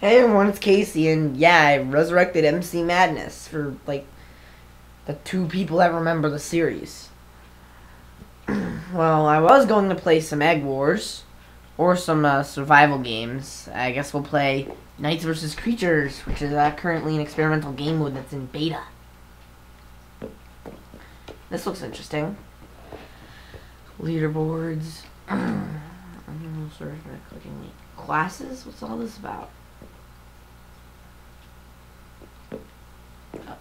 Hey everyone, it's Casey, and yeah, I resurrected MC Madness for like the two people that remember the series. well, I was going to play some Egg Wars or some uh, survival games. I guess we'll play Knights vs. Creatures, which is uh, currently an experimental game mode that's in beta. This looks interesting. Leaderboards. Classes? What's all this about?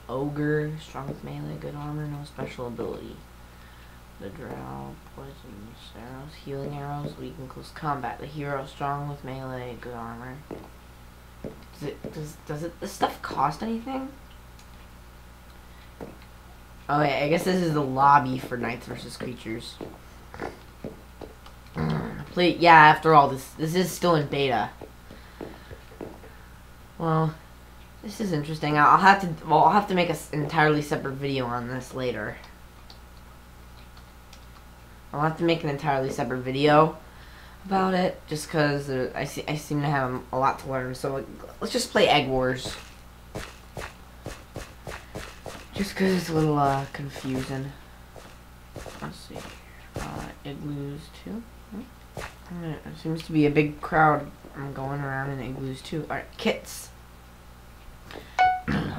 Ogre, strong with melee, good armor, no special ability. The drow, poison arrows, healing arrows, weak in close combat. The hero, strong with melee, good armor. Does it, does, does it, this stuff cost anything? Oh yeah, I guess this is the lobby for Knights versus Creatures. Play, yeah, after all, this, this is still in beta. Well, this is interesting. I'll have to well, I'll have to make an entirely separate video on this later. I'll have to make an entirely separate video about it, just because I see I seem to have a lot to learn. So let's just play Egg Wars, just because it's a little uh, confusing. Let's see, uh, igloos too. There seems to be a big crowd going around in igloos too. Alright, kits.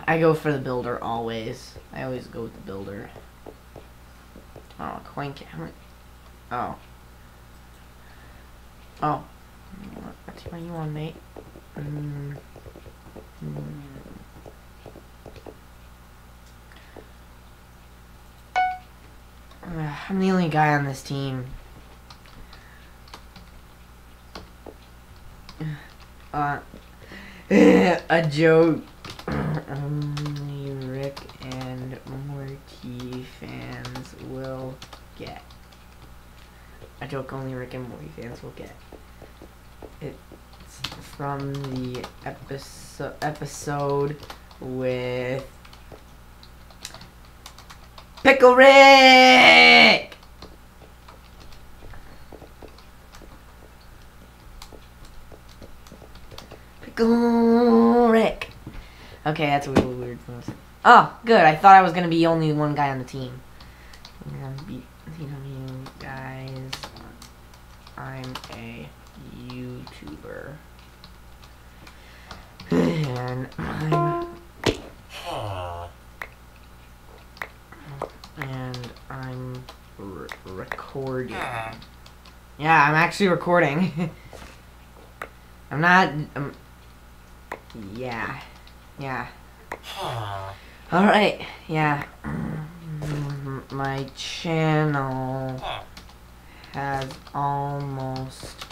I go for the builder always. I always go with the builder. Oh, coin camera. Oh. Oh. What are you on, mate? Mm. Mm. I'm the only guy on this team. Uh, a joke only Rick and Morty fans will get. A joke only Rick and Morty fans will get. It's from the episode episode with Pickle Rick. Pickle Rick. Okay, that's a little weird. Oh, good. I thought I was gonna be only one guy on the team. Be, you know, guys, I'm a YouTuber, and I'm and I'm re recording. Yeah, I'm actually recording. I'm not. Um, yeah. Yeah. Alright, yeah. My channel has almost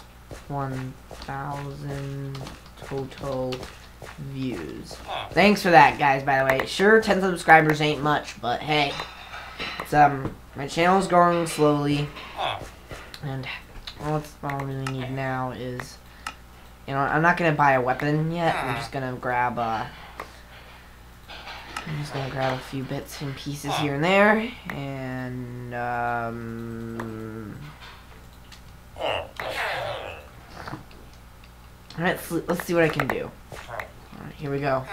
1,000 total views. Thanks for that, guys, by the way. Sure, 10 subscribers ain't much, but hey. It's, um, my channel's growing slowly. And all, all I really need now is, you know, I'm not going to buy a weapon yet. I'm just going to grab, uh, I'm just gonna grab a few bits and pieces here and there, and um. Alright, let's see what I can do. Alright, here we go.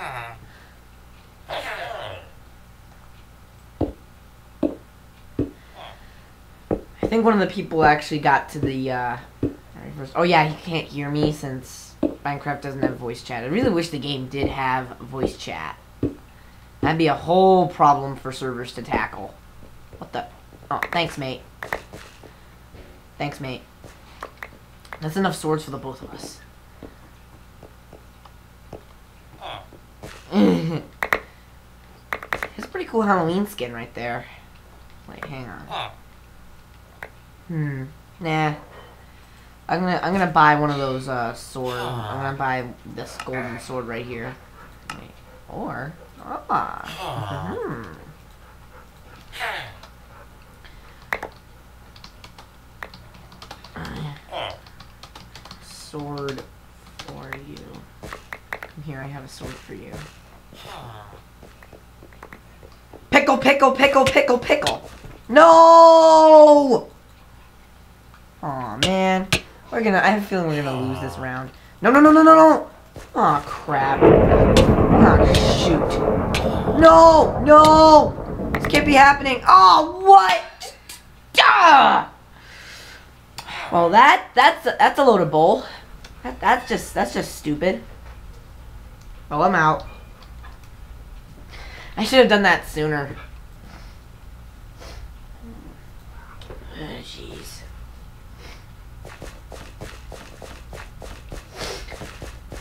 I think one of the people actually got to the, uh, oh yeah, he can't hear me since Minecraft doesn't have voice chat. I really wish the game did have voice chat. That'd be a whole problem for servers to tackle. What the? Oh, thanks, mate. Thanks, mate. That's enough swords for the both of us. it's a pretty cool Halloween skin right there. Wait, hang on. Hmm. Nah. I'm gonna I'm gonna buy one of those uh sword. I'm gonna buy this golden sword right here. Wait. Or Ah. Hmm. Sword for you. Come here, I have a sword for you. Pickle, pickle, pickle, pickle, pickle! No! Aw, man. We're gonna, I have a feeling we're gonna lose this round. No, no, no, no, no, no! Oh crap. Oh shoot. No! No! This can't be happening. Oh what? Ah! Well that that's that's a load of bull. That, that's just that's just stupid. Well I'm out. I should have done that sooner. Oh, Jeez.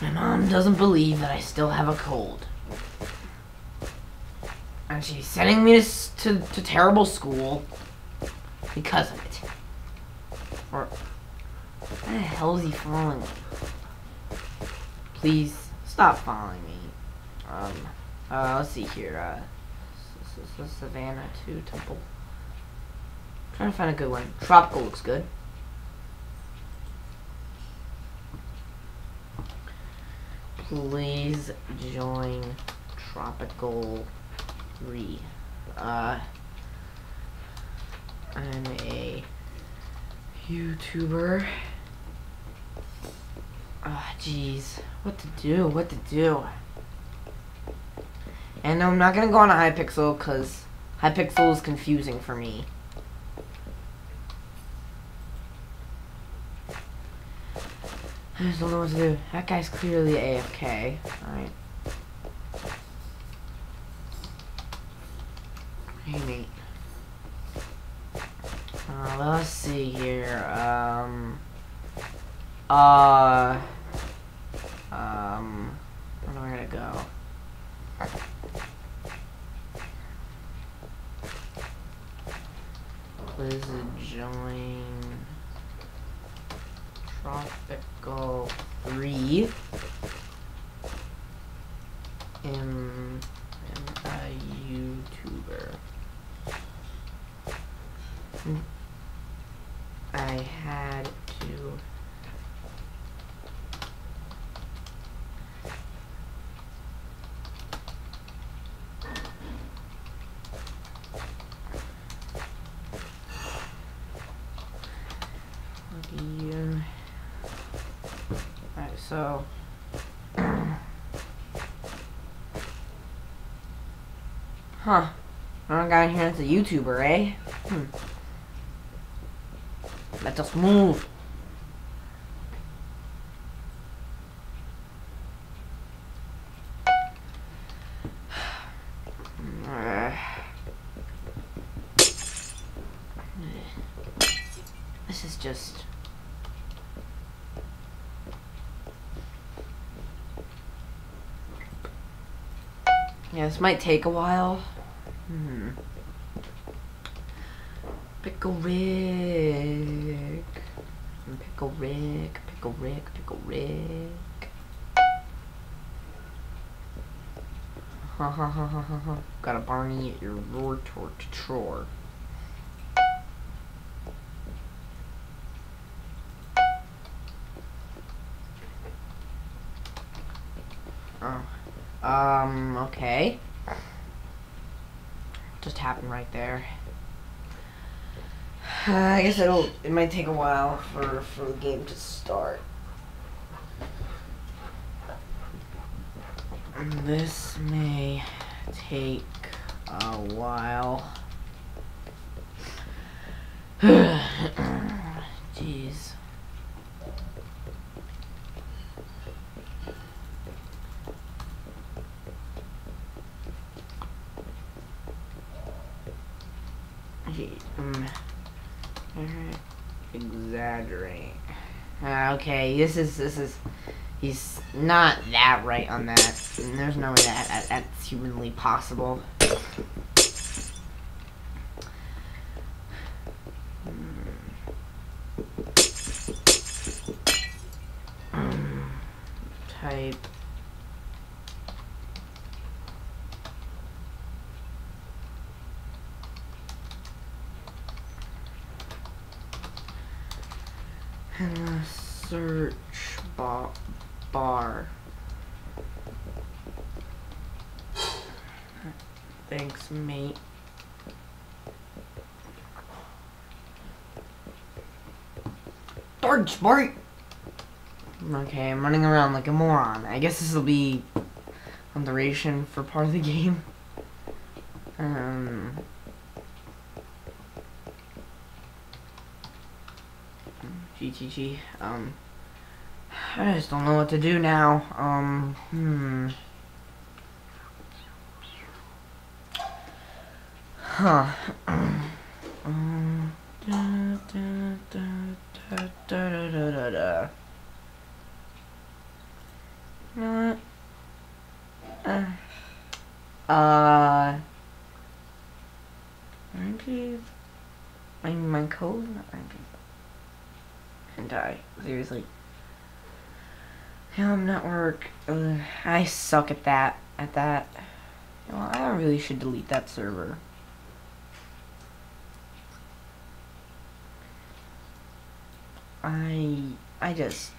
My mom doesn't believe that I still have a cold. And she's sending me to, to, to terrible school because of it. Or, why the hell is he following me? Please, stop following me. Um, uh, let's see here, uh, S- S- S- Savannah 2 Temple. Trying to find a good one. Tropical looks good. Please join Tropical 3. Uh, I'm a YouTuber. Ah, jeez. What to do? What to do? And I'm not gonna go on a Hypixel because Hypixel is confusing for me. I just don't know what to do. That guy's clearly AFK. Alright. Hey, mate. Uh, let's see here. Um. Uh. Um. Where do I gotta go? Please join Tropical 3. Am, am a YouTuber. I had to you. Alright, so. Huh. Another guy in here that's a YouTuber, eh? Hmm. Let us move. Uh, This is just. Yeah, this might take a while. Hmm. Pickle Rick. Pickle Rick, Pickle Rick, Pickle Rick. Ha ha ha ha ha ha. Got a Barney at your roar tort chore. Oh. Um, okay. Just happened right there. Uh, I guess it'll it might take a while for for the game to start. This may take a while. Jeez. Um. Exaggerate. Ah, okay, this is this is he's not that right on that. There's no way that, that that's humanly possible. Um, type in the search bar. bar. Thanks, mate. Darn smart. Okay, I'm running around like a moron. I guess this will be on duration for part of the game. Um. GTG. Um. I just don't know what to do now. Um. Hmm. Huh. um. Da, da, da, da, da, da, da, da. You know what? Uh. Uh. Maybe. I mean, my code? And die. Seriously. Helm network. Ugh, I suck at that. At that. You know, I really should delete that server. I I just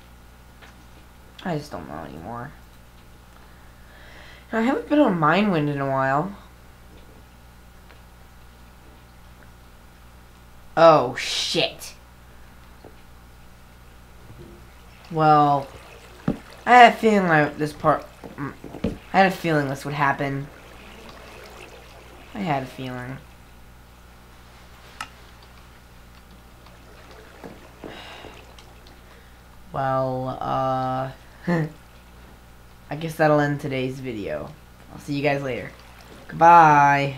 I just don't know anymore. I haven't been on Minewind in a while. Oh shit. Well, I had a feeling like this part. mm, I had a feeling this would happen. I had a feeling. Well, uh, I guess that'll end today's video. I'll see you guys later. Goodbye.